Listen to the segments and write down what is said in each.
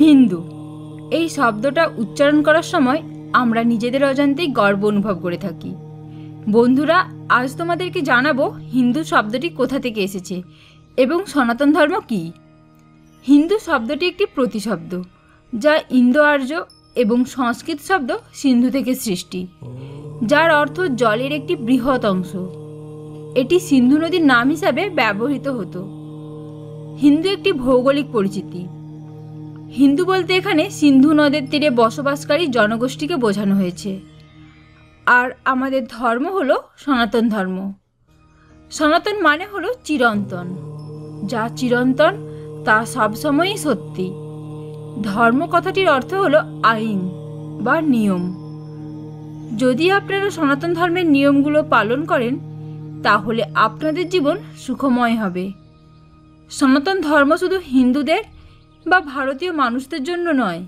হিন্দু, এই শব্দটা উচ্চারণ করার সময় আমরা নিজেদের অজান্তেই গর্ব অনুভব করে থাকি। বন্ধুরা, আজ তোমাদেরকে জানাব হিন্দু শব্দটি কোথা থেকে এসেছে এবং সনাতন ধর্ম কী? হিন্দু শব্দটি একটি প্রতিশব্দ, যা ইন্দো আর্য এবং সংস্কৃত শব্দ সিন্ধু থেকে সৃষ্টি, যার অর্থ জলের একটি বৃহৎ অংশ। এটি সিন্ধু নদীর নাম হিসাবে ব্যবহৃত হতো। হিন্দু একটি ভৌগোলিক পরিচিতি। হিন্দু বলতে এখানে সিন্ধু নদের তীরে বসবাসকারী জনগোষ্ঠীকে বোঝানো হয়েছে। আর আমাদের ধর্ম হলো সনাতন ধর্ম। সনাতন মানে হলো চিরন্তন। যা চিরন্তন, তা সবসময়ই সত্যি। ধর্ম কথাটির অর্থ হলো আইন বা নিয়ম। যদি আপনারা সনাতন ধর্মের নিয়মগুলো পালন করেন তাহলে আপনাদের জীবন সুখময় হবে। সনাতন ধর্ম শুধু হিন্দুদের বা ভারতীয় মানুষদের জন্য নয়,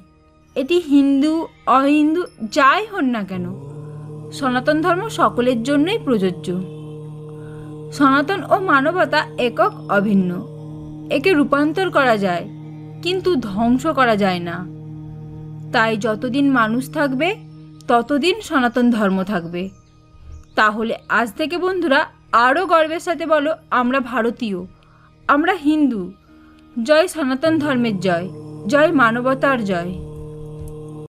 এটি হিন্দু, অহিন্দু, যাই হন না কেন, সনাতন ধর্ম সকলের জন্যই প্রযোজ্য। সনাতন ও মানবতা একক অভিন্ন, একে রূপান্তর করা যায়, কিন্তু ধ্বংস করা যায় না। তাই যতদিন মানুষ থাকবে, ততদিন সনাতন ধর্ম থাকবে। তাহলে আজ থেকে বন্ধুরা আরও গর্বের সাথে বলো, আমরা ভারতীয়। আমরা হিন্দু। জয় সনাতন ধর্মের জয়। জয় মানবতার জয়।